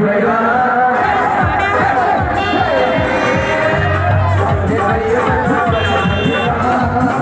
right.